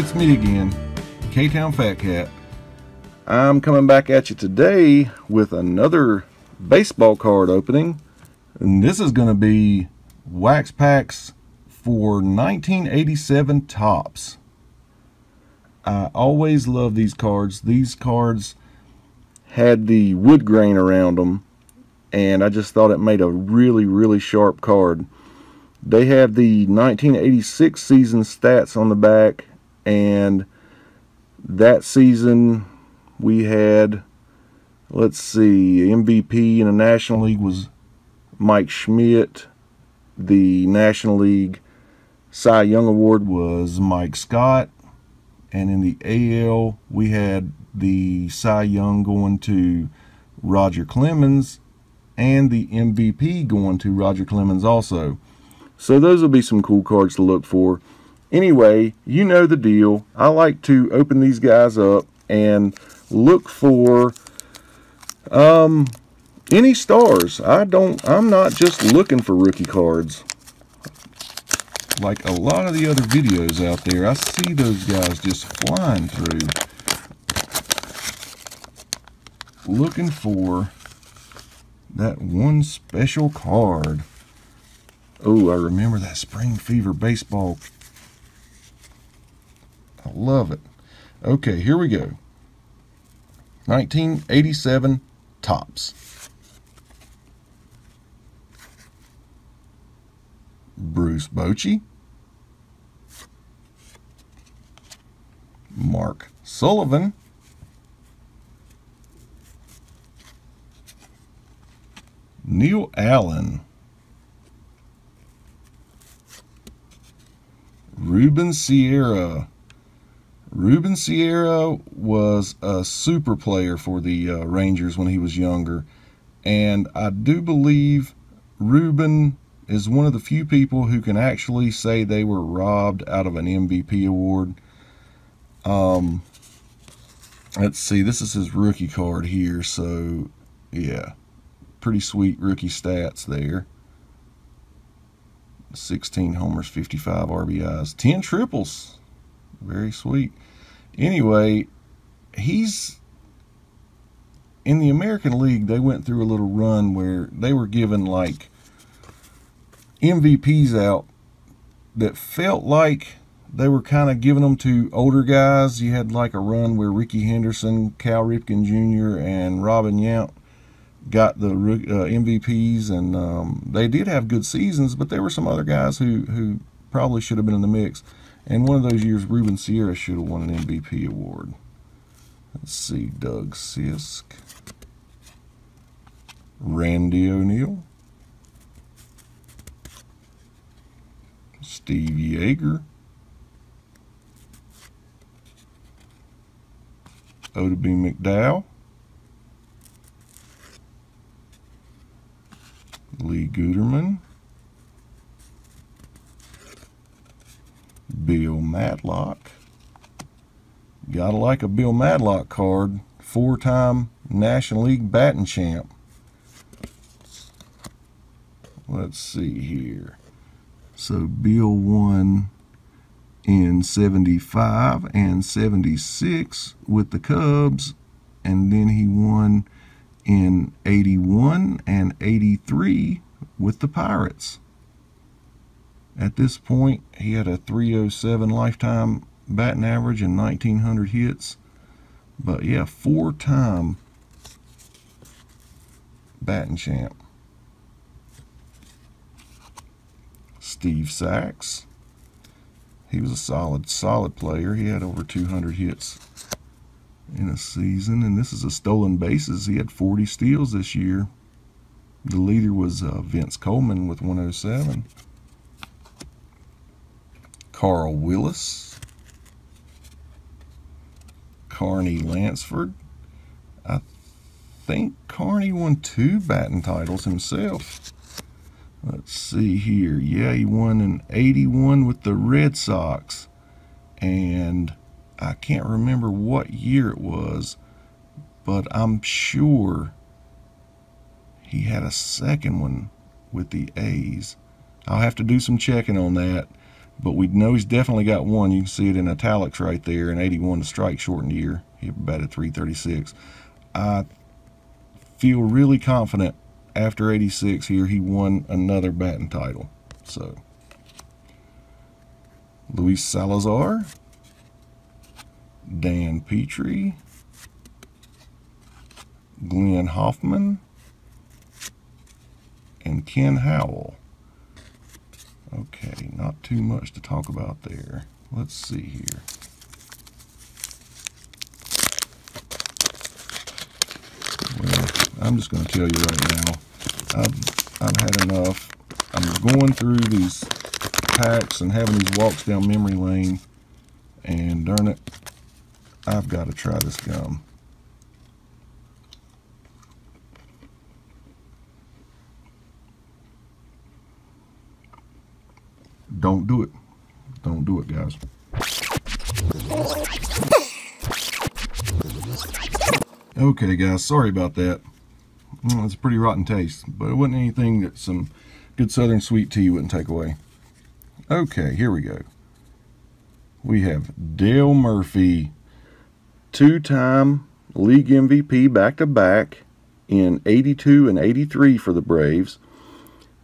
it's me again, K-Town Fat Cat. I'm coming back at you today with another baseball card opening. And this is going to be wax packs for 1987 Topps. I always love these cards. These cards had the wood grain around them and I just thought it made a really really sharp card. They have the 1986 season stats on the back and that season we had let's see MVP in the National League was Mike Schmidt the National League Cy Young Award was Mike Scott and in the AL we had the Cy Young going to Roger Clemens and the MVP going to Roger Clemens also. So those will be some cool cards to look for. Anyway, you know the deal. I like to open these guys up and look for um, any stars. I don't, I'm not just looking for rookie cards. Like a lot of the other videos out there, I see those guys just flying through. Looking for that one special card. Oh, I remember that Spring Fever baseball. Love it. Okay, here we go. 1987 Topps. Bruce Bochy. Mark Sullivan. Neil Allen. Ruben Sierra. Ruben Sierra was a super player for the uh, Rangers when he was younger. And I do believe Ruben is one of the few people who can actually say they were robbed out of an MVP award. Um, let's see, this is his rookie card here. So, yeah pretty sweet rookie stats there. 16 homers, 55 RBIs, 10 triples. Very sweet. Anyway, he's in the American League. They went through a little run where they were given like MVPs out that felt like they were kind of giving them to older guys. You had like a run where Rickey Henderson, Cal Ripken Jr., and Robin Yount got the uh, MVPs, and um, they did have good seasons, but there were some other guys who, who probably should have been in the mix. And one of those years, Ruben Sierra should have won an MVP award. Let's see, Doug Sisk, Randy O'Neal, Steve Yeager, Oddibe McDowell, Lee Guetterman, Bill Madlock. Gotta like a Bill Madlock card. Four-time National League batting champ. Let's see here. So Bill won in 75 and 76 with the Cubs, and then he won in 81 and 83 with the Pirates. At this point, he had a 307 lifetime batting average and 1900 hits. But yeah, four-time batting champ. Steve Sax. He was a solid, solid player. He had over 200 hits in a season. And this is a stolen bases. He had 40 steals this year. The leader was uh, Vince Coleman with 107. Carl Willis. Carney Lansford. I think Carney won two batting titles himself. Let's see here. Yeah, he won in 81 with the Red Sox. And I can't remember what year it was, but I'm sure he had a second one with the A's. I'll have to do some checking on that, but we know he's definitely got one. You can see it in italics right there, in 81 the strike shortened year. He batted 336. I feel really confident after 86 here he won another batting title. So, Luis Salazar, Dan Petry, Glenn Hoffman, and Ken Howell. Okay, not too much to talk about there. Let's see here. Well, I'm just going to tell you right now, I've, I've had enough. I'm going through these packs and having these walks down memory lane, and darn it, I've got to try this gum. Don't do it. Don't do it, guys. Okay, guys, sorry about that. Mm, it's a pretty rotten taste, but it wasn't anything that some good southern sweet tea wouldn't take away. Okay, here we go. We have Dale Murphy, two-time league MVP back-to-back -back in 82 and 83 for the Braves.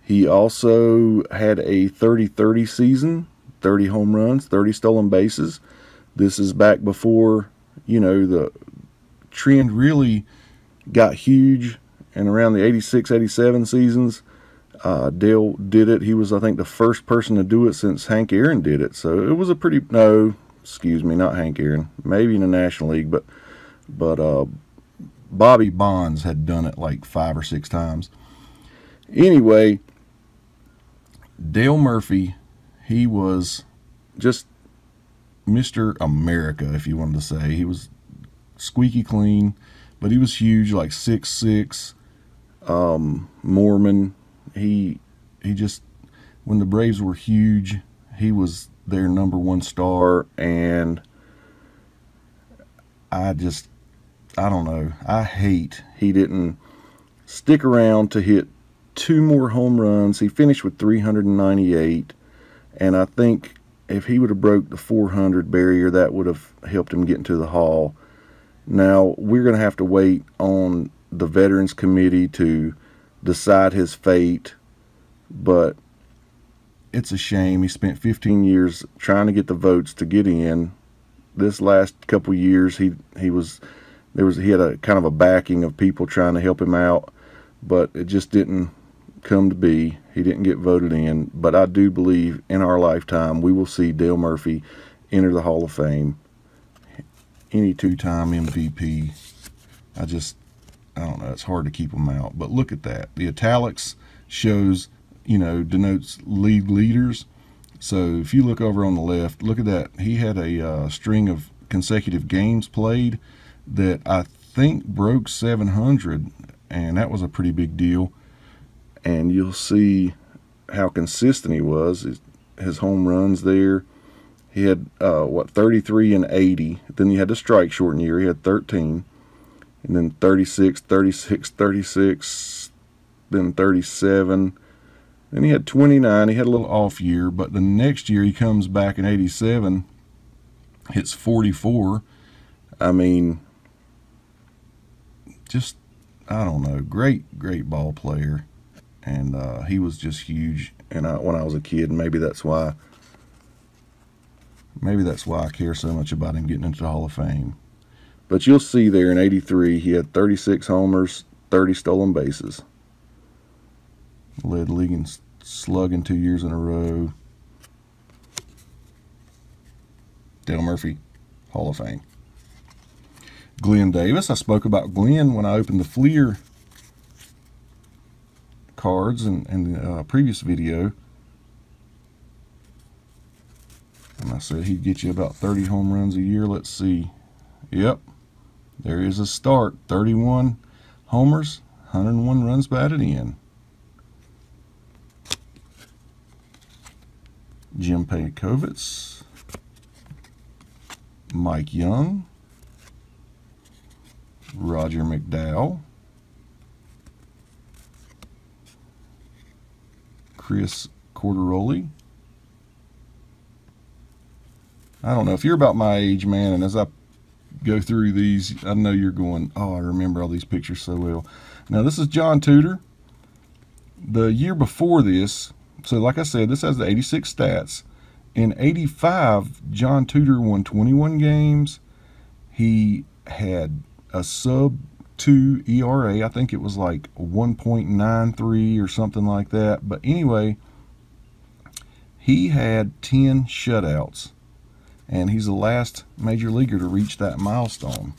He also had a 30-30 season, 30 home runs, 30 stolen bases. This is back before, you know, the trend really got huge and around the 86 87 seasons uh, dale did it. He was i think the first person to do it since hank aaron did it. So it was a pretty no excuse me not hank aaron maybe in the national league but but uh, bobby bonds had done it like five or six times. Anyway dale murphy he was just mr america if you wanted to say he was squeaky clean, but he was huge, like six six. Um, Mormon. He he just when the Braves were huge, he was their number one star, and I just I don't know. I hate he didn't stick around to hit two more home runs. He finished with 398, and I think if he would have broke the 400 barrier, that would have helped him get into the Hall. Now, we're going to have to wait on the Veterans Committee to decide his fate, but it's a shame. He spent 15 years trying to get the votes to get in. This last couple years, he he was there was he had a kind of a backing of people trying to help him out, but it just didn't come to be. He didn't get voted in. But I do believe in our lifetime we will see Dale Murphy enter the Hall of Fame any two-time MVP. I just, I don't know, it's hard to keep them out. But look at that. The italics shows, you know, denotes league leaders. So if you look over on the left, look at that. He had a uh, string of consecutive games played that I think broke 700, and that was a pretty big deal. And you'll see how consistent he was. His, home runs there he had, uh, what, 33 and 80. Then he had the strike shortened year. He had 13. And then 36, 36, 36, then 37. Then he had 29. He had a little off year, but the next year he comes back in 87, hits 44. I mean, just, I don't know, great, great ball player. And uh, he was just huge. And I, when I was a kid, and maybe that's why Maybe that's why I care so much about him getting into the Hall of Fame. But you'll see there in 83, he had 36 homers, 30 stolen bases. Led league in slugging two years in a row. Dale Murphy, Hall of Fame. Glenn Davis. I spoke about Glenn when I opened the Fleer cards in, in the uh, previous video. And I said he'd get you about 30 home runs a year. Let's see. Yep. There is a start. 31 homers, 101 runs batted in. Jim Pankovits. Mike Young. Roger McDowell. Chris Codiroli. I don't know if you're about my age, man, and as I go through these, I know you're going, oh, I remember all these pictures so well. Now, this is John Tudor. The year before this, so like I said, this has the 86 stats. In 85, John Tudor won 21 games. He had a sub 2 ERA. I think it was like 1.93 or something like that. But anyway, he had 10 shutouts. And he's the last major leaguer to reach that milestone.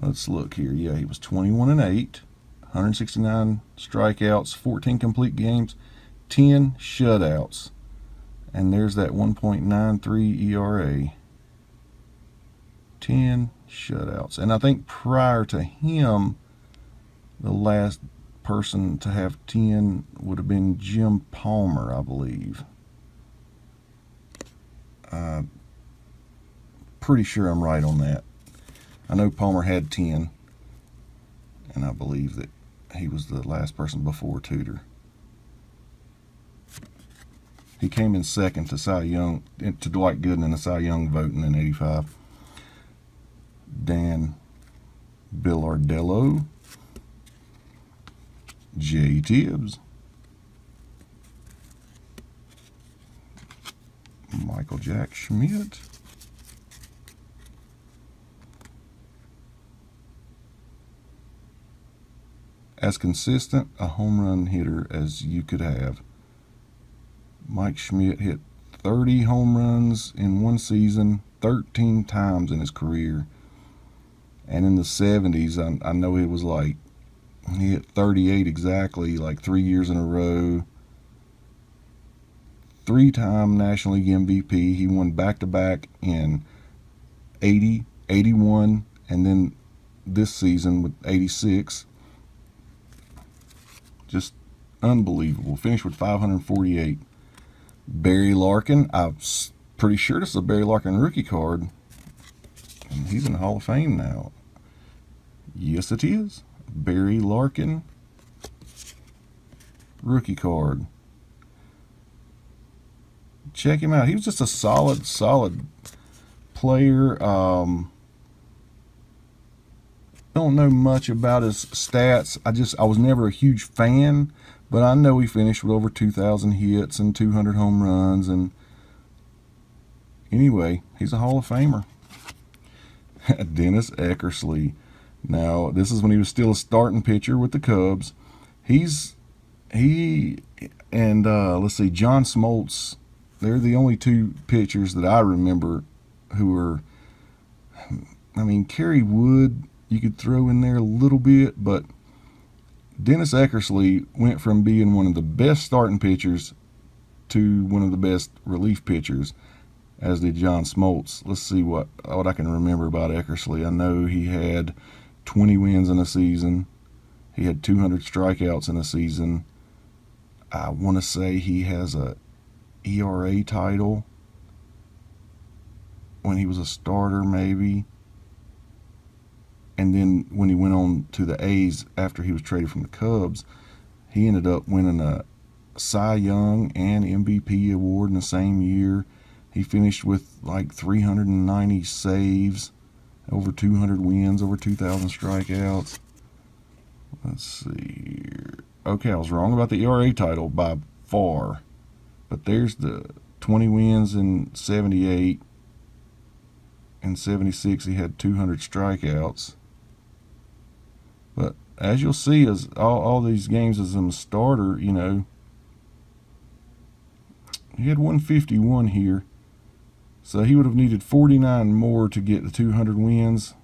Let's look here. Yeah, he was 21 and 8, 169 strikeouts, 14 complete games, 10 shutouts. And there's that 1.93 ERA. 10 shutouts. And I think prior to him, the last person to have 10 would have been Jim Palmer, I believe. Pretty sure I'm right on that. I know Palmer had 10, and I believe that he was the last person before Tudor. He came in second to Cy Young, to Dwight Gooden in the Cy Young voting in 85. Dan Bilardello, Jay Tibbs, Michael Jack Schmidt, as consistent a home run hitter as you could have. Mike Schmidt hit 30 home runs in one season, 13 times in his career. And in the 70s, I, I know it was like he hit 38 exactly, like three years in a row. Three time National League MVP. He won back to back in 80, 81, and then this season with 86. Just unbelievable. Finished with 548. Barry Larkin. I'm pretty sure this is a Barry Larkin rookie card. And he's in the Hall of Fame now. Yes, it is. Barry Larkin rookie card. Check him out. He was just a solid, solid player. Um, don't know much about his stats. I just I was never a huge fan, but I know he finished with over 2,000 hits and 200 home runs. And anyway, he's a Hall of Famer. Dennis Eckersley. Now this is when he was still a starting pitcher with the Cubs. He's he and uh, let's see, John Smoltz. They're the only two pitchers that I remember who were. I mean, Kerry Wood you could throw in there a little bit, but Dennis Eckersley went from being one of the best starting pitchers to one of the best relief pitchers, as did John Smoltz. Let's see what what I can remember about Eckersley. I know he had 20 wins in a season. He had 200 strikeouts in a season. I want to say he has a ERA title when he was a starter, maybe. And then when he went on to the A's after he was traded from the Cubs, he ended up winning a Cy Young and MVP award in the same year. He finished with like 390 saves, over 200 wins, over 2,000 strikeouts. Let's see here. Okay, I was wrong about the ERA title by far. But there's the 20 wins in 78. In 76, he had 200 strikeouts. But as you'll see, as all, all these games as a starter, you know, he had 151 here. So he would have needed 49 more to get the 200 wins.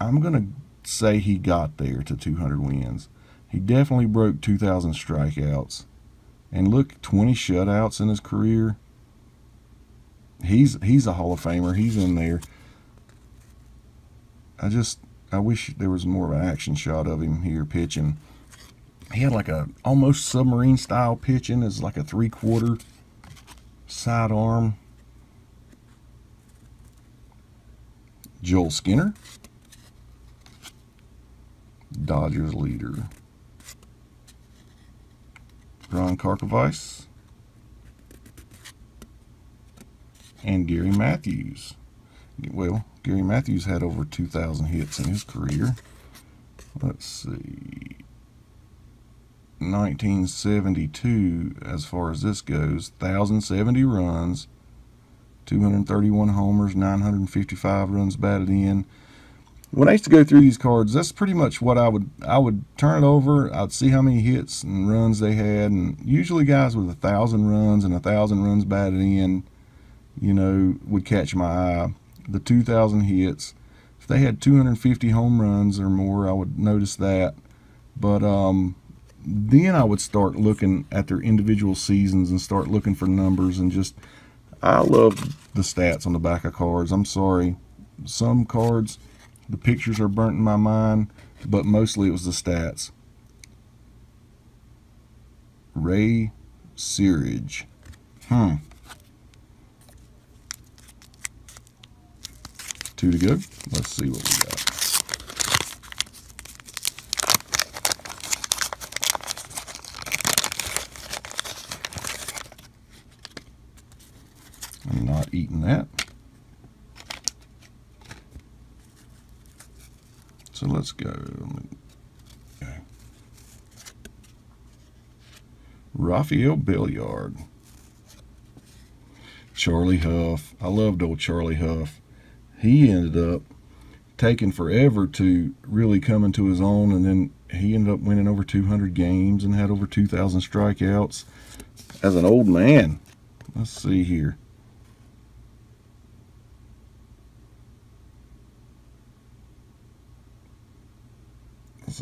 I'm going to say he got there to 200 wins. He definitely broke 2,000 strikeouts. And look, 20 shutouts in his career. He's he's a Hall of Famer. He's in there. I just I wish there was more of an action shot of him here pitching. He had like a almost submarine style pitching as like a three quarter side Joel Skinner, Dodgers leader. Ron Karkovice, and Gary Matthews. Well, Gary Matthews had over 2,000 hits in his career. Let's see. 1972, as far as this goes, 1,070 runs, 231 homers, 955 runs batted in. When I used to go through these cards, that's pretty much what I would I would turn it over. I'd see how many hits and runs they had, and usually guys with a thousand runs and a thousand runs batted in, you know, would catch my eye. The 2,000 hits. If they had 250 home runs or more, I would notice that. But um, then I would start looking at their individual seasons and start looking for numbers and just I love the stats on the back of cards. I'm sorry. Some cards, the pictures are burnt in my mind, but mostly it was the stats. Ray Searage. Hmm. Two to go. Let's see what we got. I'm not eating that. So let's go. Okay. Rafael Belliard. Charlie Hough. I loved old Charlie Hough. He ended up taking forever to really come into his own, and then he ended up winning over 200 games and had over 2,000 strikeouts as an old man. Let's see here.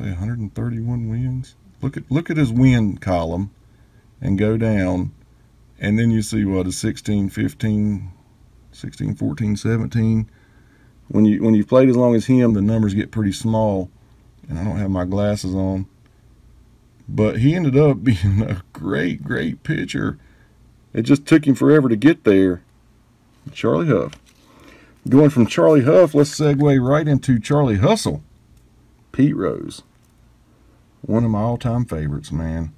Say 131 wins. Look at look at his win column and go down and then you see what a 16, 15, 16, 14, 17. When you when you've played as long as him, the numbers get pretty small. And I don't have my glasses on. But he ended up being a great, great pitcher. It just took him forever to get there. Charlie Hough. Going from Charlie Hough, let's segue right into Charlie Hustle. Pete Rose. One of my all-time favorites, man.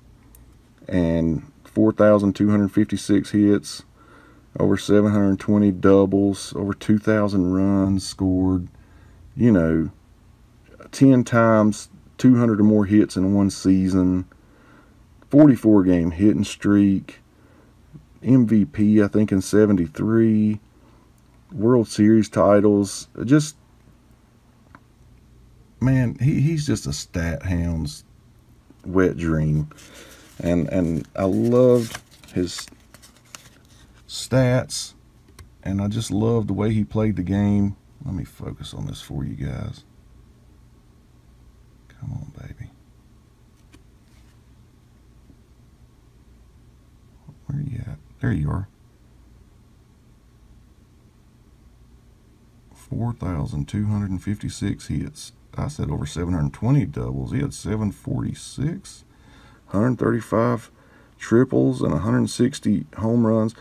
And 4,256 hits, over 720 doubles, over 2,000 runs scored. You know, 10 times 200 or more hits in one season. 44 game hitting streak. MVP, I think, in 73. World Series titles. Just man, he, he's just a stat hound's wet dream. And and I loved his stats and I just loved the way he played the game. Let me focus on this for you guys. Come on, baby. Where are you at? There you are. 4,256 hits. I said over 720 doubles. He had 746, 135 triples, and 160 home runs.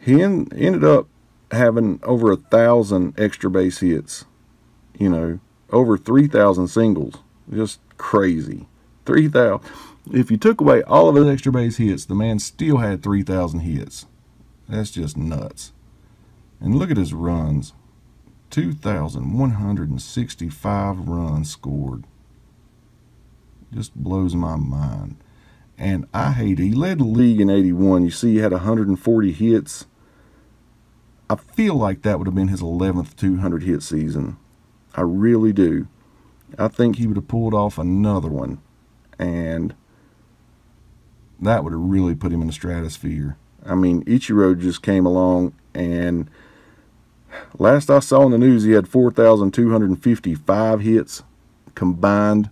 He en ended up having over a thousand extra base hits. You know, over 3,000 singles. Just crazy. 3,000. If you took away all of his extra base hits, the man still had 3,000 hits. That's just nuts. And look at his runs. 2,165 runs scored. Just blows my mind. And I hate it. He led the league in 81. You see he had 140 hits. I feel like that would have been his 11th 200 hit season. I really do. I think he would have pulled off another one. And that would have really put him in the stratosphere. I mean, Ichiro just came along and Last I saw in the news, he had 4,255 hits combined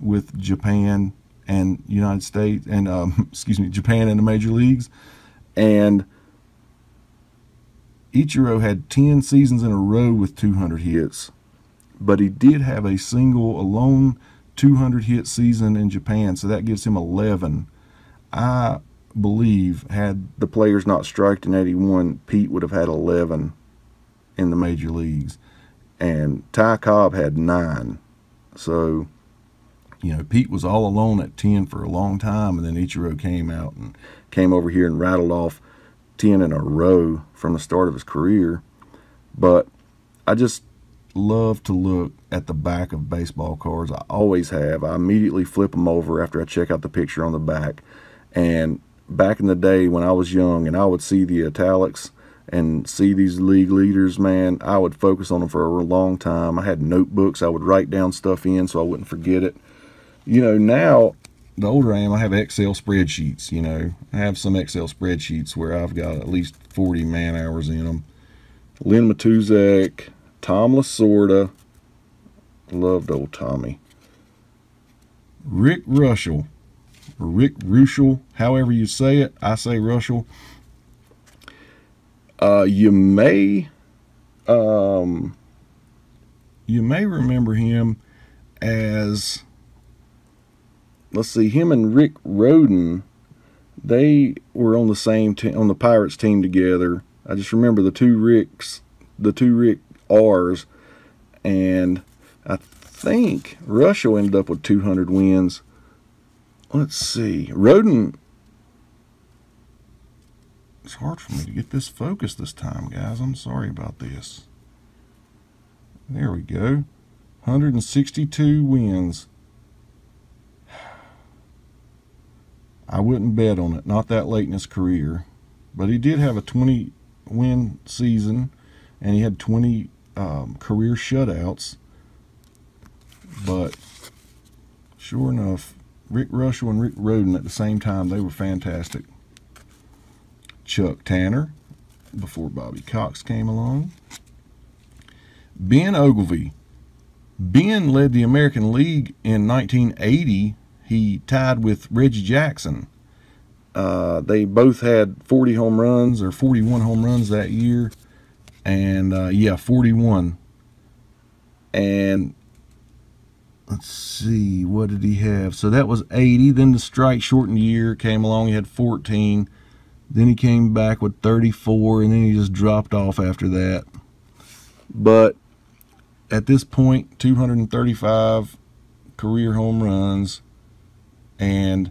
with Japan and United States, and um, excuse me, Japan and the major leagues. And Ichiro had 10 seasons in a row with 200 hits, but he did have a single, alone 200 hit season in Japan, so that gives him 11. I believe, had the players not striked in 81, Pete would have had 11 in the major leagues. And Ty Cobb had nine. So, you know, Pete was all alone at 10 for a long time. And then Ichiro came out and came over here and rattled off 10 in a row from the start of his career. But I just love to look at the back of baseball cards. I always have. I immediately flip them over after I check out the picture on the back. And back in the day when I was young and I would see the italics and see these league leaders, man, I would focus on them for a long time. I had notebooks I would write down stuff in so I wouldn't forget it. You know, now the older I am, I have Excel spreadsheets. You know, I have some Excel spreadsheets where I've got at least 40 man hours in them. Len Matuszek, Tom Lasorda, loved old Tommy. Rick Reuschel, or Rick Ruschel, however you say it. I say Ruschel. Uh, you may, um, you may remember him as let's see, him and Rick Rhoden, they were on the same team, on the Pirates team together. I just remember the two Ricks, the two Rick R's, and I think Russia ended up with 200 wins. Let's see, Rhoden. It's hard for me to get this focused this time, guys. I'm sorry about this. There we go. 162 wins. I wouldn't bet on it, not that late in his career. But he did have a 20 win season, and he had 20 um, career shutouts. But sure enough, Rick Reuschel and Rick Rhoden at the same time, they were fantastic. Chuck Tanner, before Bobby Cox came along. Ben Oglivie. Ben led the American League in 1980 he tied with Reggie Jackson. Uh, they both had 40 home runs or 41 home runs that year. And uh, yeah, 41. And let's see, what did he have? So that was 80. Then the strike shortened year came along. He had 14. Then he came back with 34, and then he just dropped off after that. But at this point, 235 career home runs and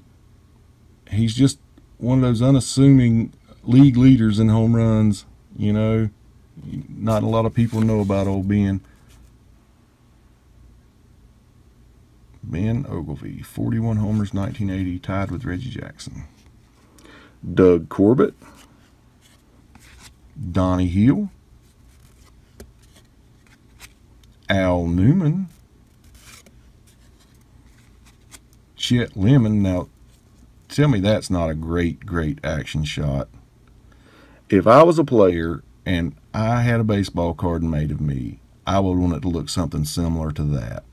he's just one of those unassuming league leaders in home runs. You know, not a lot of people know about old Ben. Ben Oglivie, 41 homers, 1980, tied with Reggie Jackson. Doug Corbett, Donnie Hill, Al Newman, Chet Lemon. Now, tell me that's not a great, great action shot. If I was a player and I had a baseball card made of me, I would want it to look something similar to that.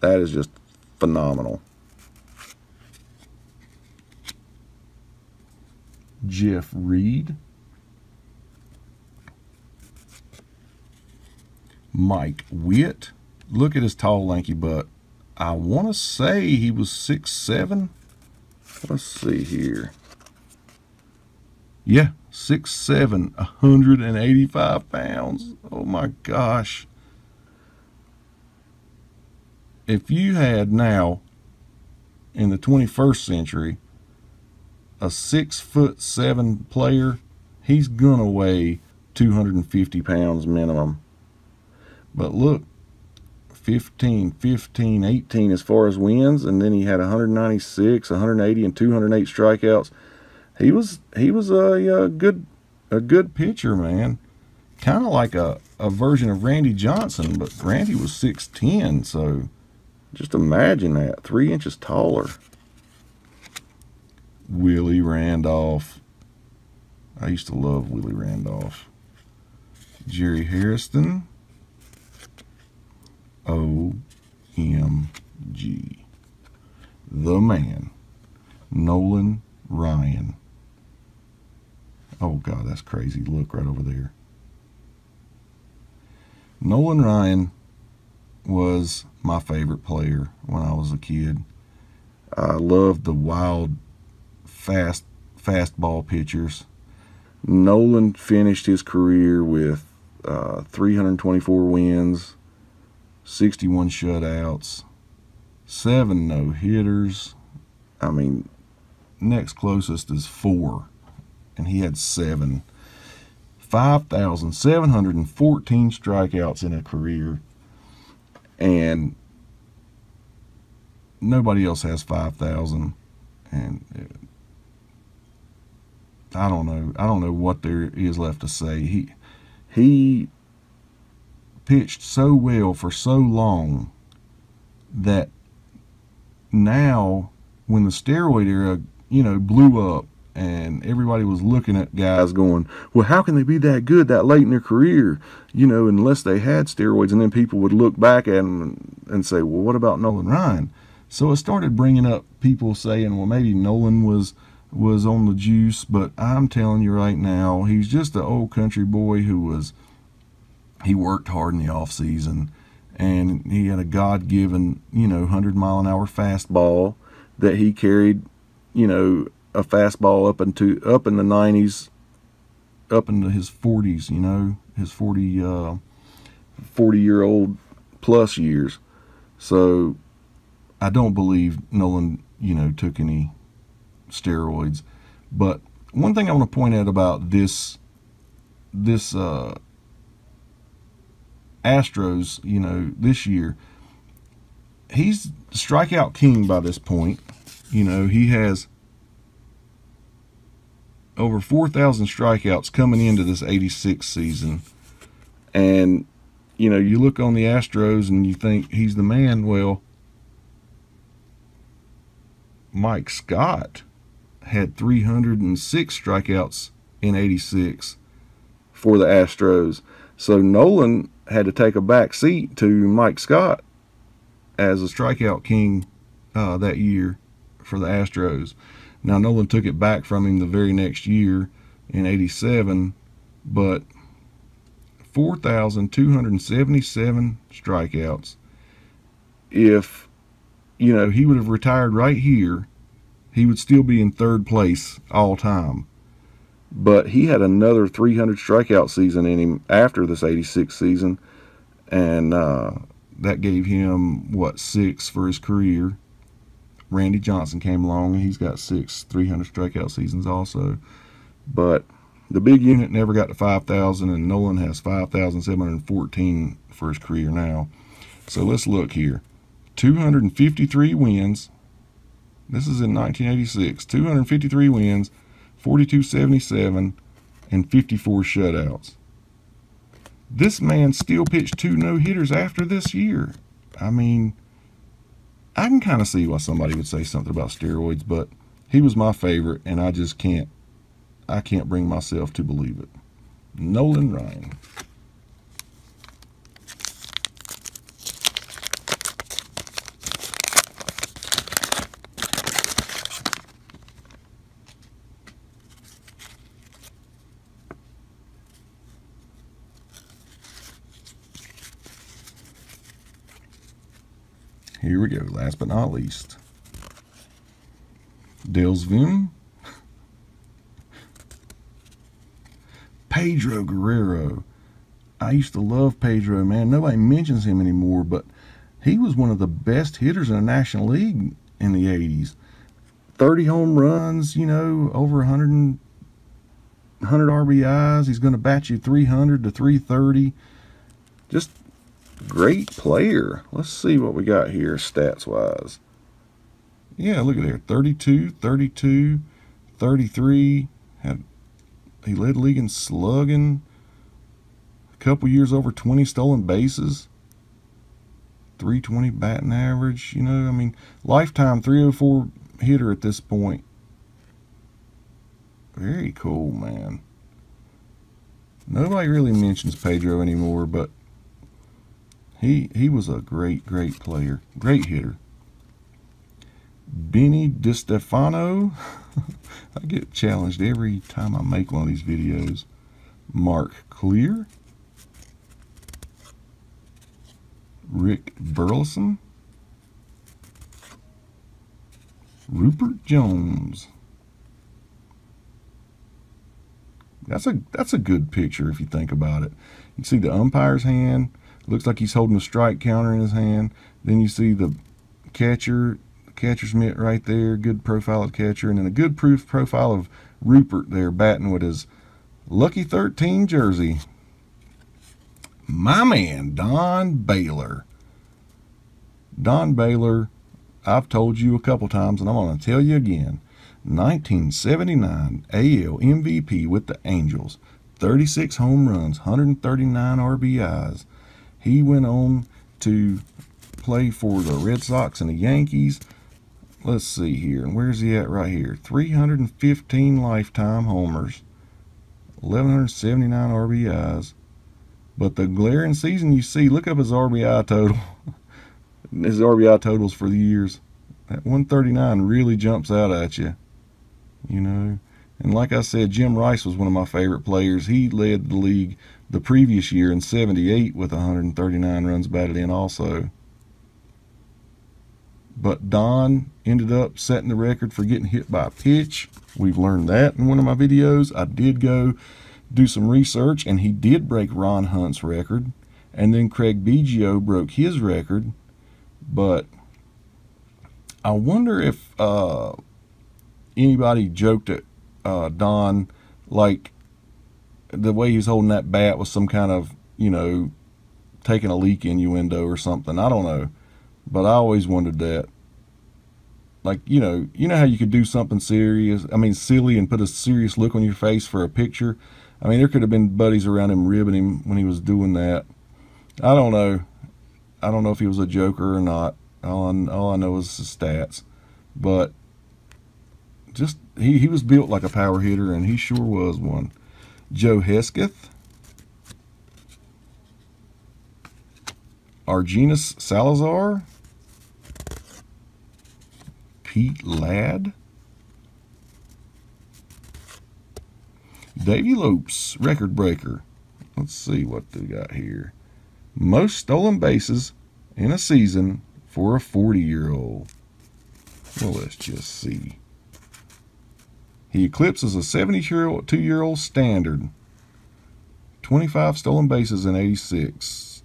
That is just phenomenal. Jeff Reed. Mike Witt. Look at his tall, lanky butt. I want to say he was six seven. Let's see here. Yeah, six seven, 185 pounds. Oh my gosh. If you had now, in the 21st century, a six foot seven player, he's gonna weigh 250 pounds minimum. But look, 15, 15, 18 as far as wins, and then he had 196, 180, and 208 strikeouts. He was he was a, a good a good pitcher, man. Kind of like a, a version of Randy Johnson, but Randy was 6'10", so just imagine that, three inches taller. Willie Randolph. I used to love Willie Randolph. Jerry Hairston. OMG. The man, Nolan Ryan. Oh, God, that's crazy. Look right over there. Nolan Ryan was my favorite player when I was a kid. I loved the wild, fast, fastball pitchers. Nolan finished his career with uh, 324 wins, 61 shutouts, seven no hitters. I mean, next closest is four. and he had seven. 5,714 strikeouts in a career. And nobody else has 5,000. And I don't know. I don't know what there is left to say. He he pitched so well for so long that now when the steroid era, you know, blew up and everybody was looking at guys going, well, how can they be that good that late in their career? You know, unless they had steroids. And then people would look back at them and say, well, what about Nolan Ryan? So it started bringing up people saying, well, maybe Nolan was was on the juice, but I'm telling you right now, he's just an old country boy who was he worked hard in the off season and he had a God-given, you know, 100 mile an hour fastball that he carried, you know, a fastball up into up in the 90s, up into his 40s, you know, his 40 uh, 40 year old plus years. So I don't believe Nolan, you know, took any steroids. But one thing I want to point out about this this uh, Astros, you know, this year, he's strikeout king by this point. You know, he has over 4,000 strikeouts coming into this 86 season. And, you know, you look on the Astros and you think he's the man. Well, Mike Scott had 306 strikeouts in 86 for the Astros. So Nolan had to take a back seat to Mike Scott as a strikeout king uh, that year for the Astros. Now, Nolan took it back from him the very next year in 87, but 4,277 strikeouts. If, you know, he would have retired right here, he would still be in third place all time. But he had another 300 strikeout season in him after this 86 season, and uh, that gave him, what, six for his career. Randy Johnson came along and he's got six 300 strikeout seasons also. But the big unit never got to 5,000 and Nolan has 5,714 for his career now. So let's look here. 253 wins. This is in 1986. 253 wins, 4277, and 54 shutouts. This man still pitched two no-hitters after this year. I mean, I can kind of see why somebody would say something about steroids, but he was my favorite, and I just can't, I can't bring myself to believe it. Nolan Ryan. Here we go, last but not least. Dale Sveum. Pedro Guerrero. I used to love Pedro, man. Nobody mentions him anymore, but he was one of the best hitters in the National League in the 80s. 30 home runs, you know, over 100, 100 RBIs. He's going to bat you 300 to 330. Just great player. Let's see what we got here stats wise. Yeah, look at there. 32, 32, 33. Had he led league in slugging. A couple years over 20 stolen bases. 320 batting average. You know, I mean, lifetime 304 hitter at this point. Very cool, man. Nobody really mentions Pedro anymore, but he he was a great, great player, great hitter. Benny DiStefano. I get challenged every time I make one of these videos. Mark Clear. Rick Burleson. Rupert Jones. That's a that's a good picture if you think about it. You see the umpire's hand, Looks like he's holding a strike counter in his hand. Then you see the catcher, catcher's mitt right there. Good profile of catcher. And then a good proof profile of Rupert there batting with his lucky 13 jersey. My man, Don Baylor. Don Baylor, I've told you a couple times, and I'm going to tell you again. 1979 AL MVP with the Angels. 36 home runs, 139 RBIs. He went on to play for the Red Sox and the Yankees. Let's see here. And where's he at right here? 315 lifetime homers, 1,179 RBIs. But the glaring season you see, look up his RBI total. his RBI totals for the years. That 139 really jumps out at you. You know. And like I said, Jim Rice was one of my favorite players. He led the league the previous year in 78 with 139 runs batted in also. But Don ended up setting the record for getting hit by a pitch. We've learned that in one of my videos. I did go do some research, and he did break Ron Hunt's record. And then Craig Biggio broke his record. But I wonder if uh, anybody joked at uh, Don like the way he was holding that bat was some kind of, you know, taking a leak innuendo or something. I don't know. But I always wondered that. Like, you know, you know how you could do something serious, I mean silly and put a serious look on your face for a picture? I mean, there could have been buddies around him ribbing him when he was doing that. I don't know. I don't know if he was a joker or not. All I, all I know is the stats. But just he, he was built like a power hitter, and he sure was one. Joe Hesketh, Argenis Salazar, Pete Ladd, Davey Lopes, record breaker. Let's see what they got here. Most stolen bases in a season for a 40 year old. Well, let's just see. He eclipses a 72 year old standard. 25 stolen bases in 86.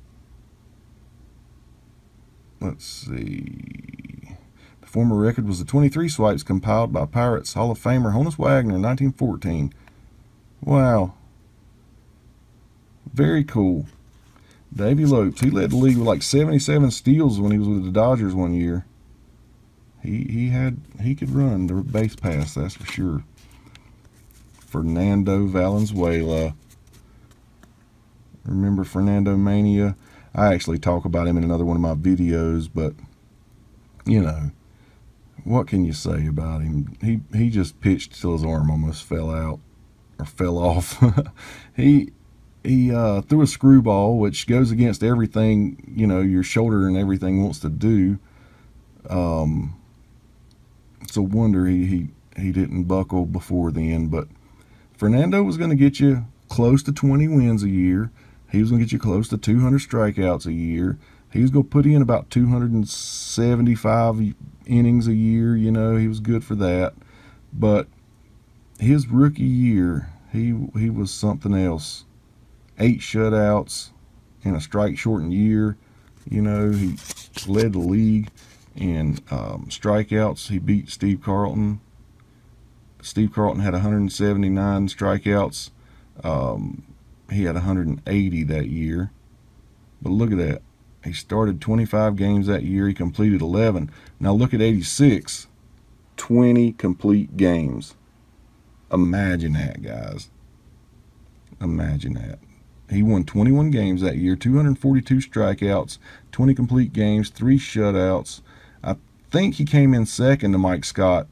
Let's see. The former record was the 23 swipes compiled by Pirates Hall of Famer Honus Wagner in 1914. Wow. Very cool. Davey Lopes, he led the league with like 77 steals when he was with the Dodgers one year. He he had he could run the base pass, that's for sure. Fernando Valenzuela. Remember Fernando Mania? I actually talk about him in another one of my videos, but you know, what can you say about him? He he just pitched till his arm almost fell out or fell off. he he uh, threw a screwball, which goes against everything you know your shoulder and everything wants to do. Um, it's a wonder he he he didn't buckle before then, but Fernando was going to get you close to 20 wins a year. He was going to get you close to 200 strikeouts a year. He was going to put in about 275 innings a year. You know, he was good for that. But his rookie year, he he was something else. Eight shutouts in a strike shortened year. You know, he led the league in um, strikeouts. He beat Steve Carlton Steve Carlton had 179 strikeouts. Um, he had 180 that year. But look at that. He started 25 games that year. He completed 11. Now look at 86. 20 complete games. Imagine that, guys. Imagine that. He won 21 games that year, 242 strikeouts, 20 complete games, three shutouts. I think he came in second to Mike Scott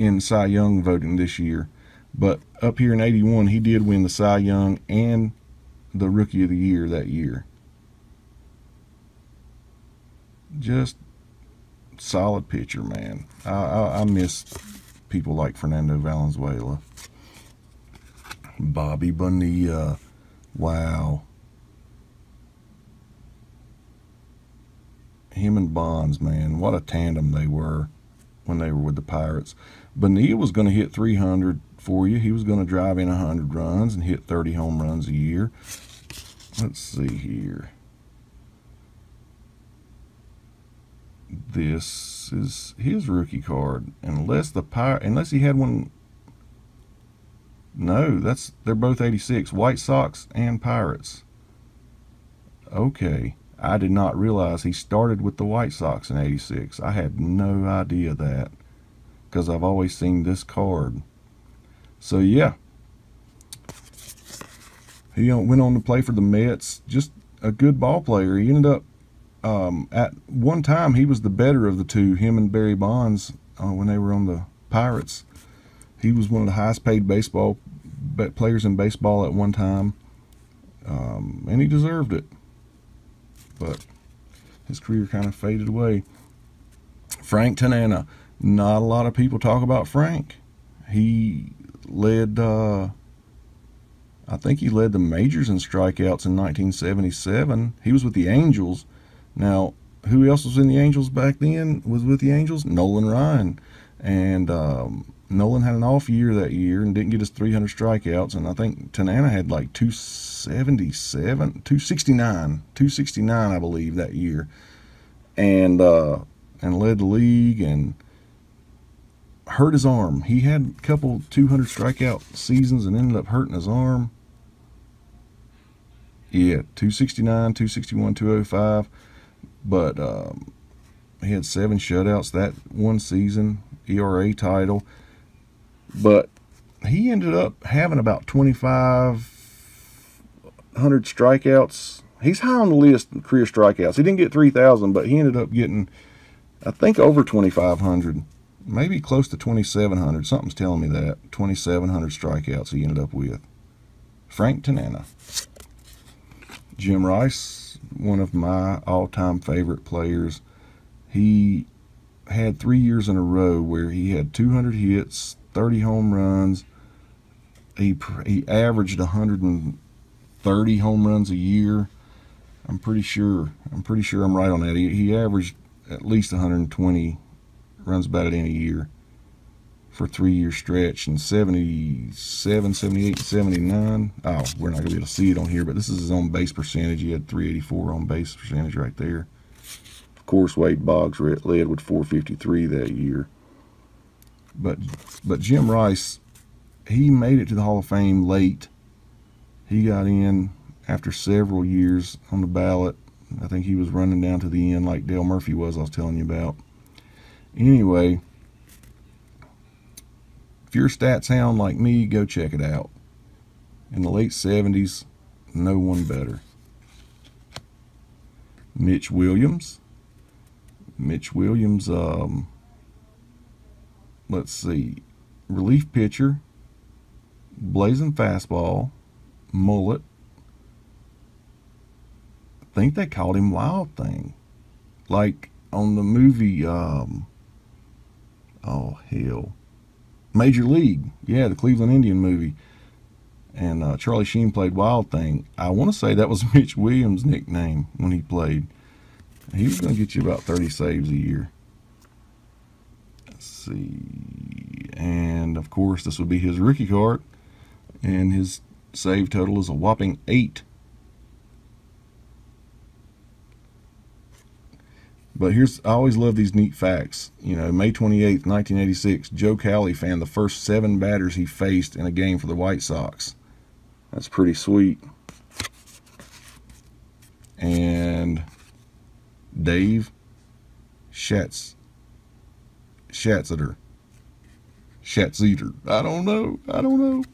in Cy Young voting this year. But up here in 81, he did win the Cy Young and the Rookie of the Year that year. Just solid pitcher, man. I, I, I miss people like Fernando Valenzuela. Bobby Bonilla. Wow. Him and Bonds, man. What a tandem they were when they were with the Pirates. Bonilla was going to hit 300 for you. He was going to drive in 100 runs and hit 30 home runs a year. Let's see here. This is his rookie card, unless the Pir- unless he had one. No, that's they're both 86, White Sox and Pirates. Okay, I did not realize he started with the White Sox in 86. I had no idea that because I've always seen this card. So yeah, he went on to play for the Mets. Just a good ball player. He ended up um, at one time he was the better of the two, him and Barry Bonds, uh, when they were on the Pirates. He was one of the highest paid baseball players in baseball at one time, um, and he deserved it. But his career kind of faded away. Frank Tanana. Not a lot of people talk about Frank. He led, uh, I think he led the majors in strikeouts in 1977. He was with the Angels now, who else was in the Angels back then? Was with the Angels? Nolan Ryan, and um, Nolan had an off year that year and didn't get his 300 strikeouts. And I think Tanana had like 277, 269, 269, I believe, that year, and uh, and led the league and hurt his arm. He had a couple 200 strikeout seasons and ended up hurting his arm. Yeah, 269, 261, 205 but um, he had seven shutouts that one season, ERA title. But he ended up having about 2,500 strikeouts. He's high on the list in career strikeouts. He didn't get 3,000, but he ended up getting, I think, over 2,500, maybe close to 2,700. Something's telling me that 2,700 strikeouts he ended up with. Frank Tanana. Jim Rice, one of my all-time favorite players. He had three years in a row where he had 200 hits, 30 home runs. He he averaged 130 home runs a year. I'm pretty sure. I'm pretty sure I'm right on that. He, he averaged at least 120 runs batted in a year for three year stretch and 77, 78, 79. Oh, we're not going to be able to see it on here, but this is his on base percentage. He had 384 on base percentage right there. Of course, Wade Boggs led with 453 that year. But but Jim Rice, he made it to the Hall of Fame late. He got in after several years on the ballot. I think he was running down to the end like Dale Murphy was, I was telling you about. Anyway, if you're a stats hound like me, go check it out. In the late 70s, no one better. Mitch Williams. Mitch Williams, um, let's see, relief pitcher, blazing fastball, mullet. I think they called him Wild Thing. Like on the movie, um, oh, hell. Major League. Yeah, the Cleveland Indian movie. And uh, Charlie Sheen played Wild Thing. I want to say that was Mitch Williams' nickname when he played. He was going to get you about 30 saves a year. Let's see. And, of course, this would be his rookie card. And his save total is a whopping 8. But here's, I always love these neat facts. You know, May 28th, 1986, Joe Cowley fanned the first seven batters he faced in a game for the White Sox. That's pretty sweet. And Dave Schatz, Schatzeder, Schatzeder. I don't know. I don't know.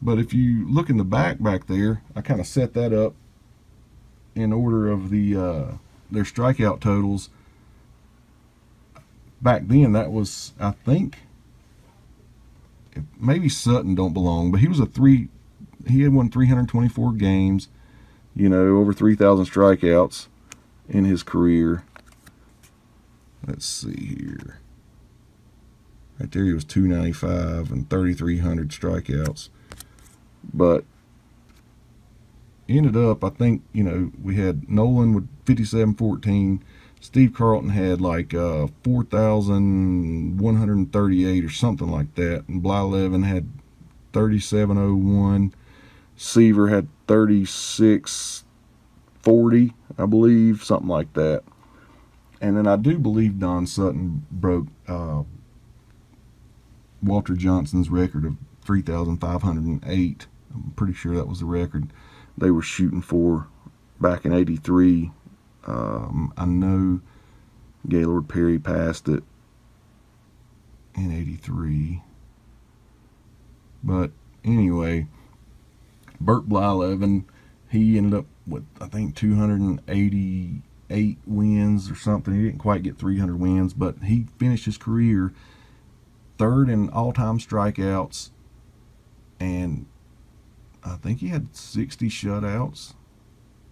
But if you look in the back back there, I kind of set that up in order of the uh, their strikeout totals. Back then, that was I think maybe Sutton don't belong, but he was a three. He had won 324 games, you know, over 3,000 strikeouts in his career. Let's see here. Right there, he was 295 and 3,300 strikeouts. But ended up, I think, you know, we had Nolan with 57-14. Steve Carlton had like uh, 4,138 or something like that. And Blyleven had 3701. Seaver had 36 40, I believe, something like that. And then I do believe Don Sutton broke uh, Walter Johnson's record of 3,508. I'm pretty sure that was the record they were shooting for back in 83. Um, I know Gaylord Perry passed it in 83. But anyway, Bert Blyleven, he ended up with, I think, 288 wins or something. He didn't quite get 300 wins, but he finished his career third in all-time strikeouts and I think he had 60 shutouts.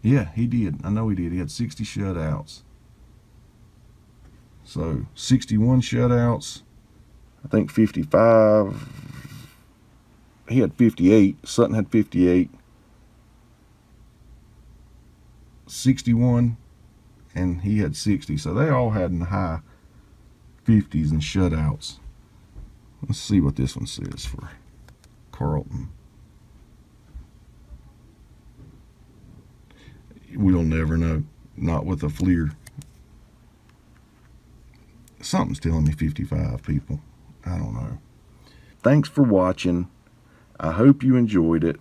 Yeah, he did. I know he did. He had 60 shutouts. So 61 shutouts. I think 55. He had 58. Sutton had 58. 61 and he had 60. So they all had in the high 50s and shutouts. Let's see what this one says for Carlton. We'll never know. Not with a Fleer. Something's telling me 55 people. I don't know. Thanks for watching. I hope you enjoyed it.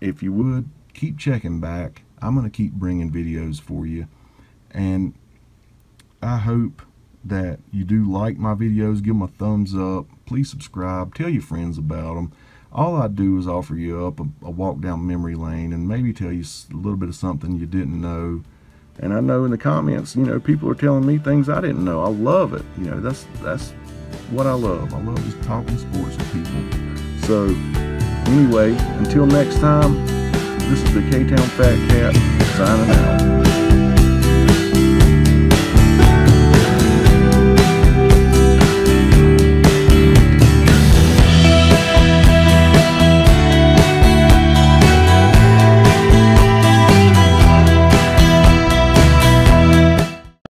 If you would, keep checking back. I'm going to keep bringing videos for you. And I hope that you do like my videos. Give them a thumbs up. Please subscribe. Tell your friends about them all I do is offer you up a, a, walk down memory lane and maybe tell you a little bit of something you didn't know. And I know in the comments, you know, people are telling me things I didn't know. I love it. You know, that's that's what I love. I love just talking sports with people. So anyway, until next time, this is the K-Town Fat Cat signing out.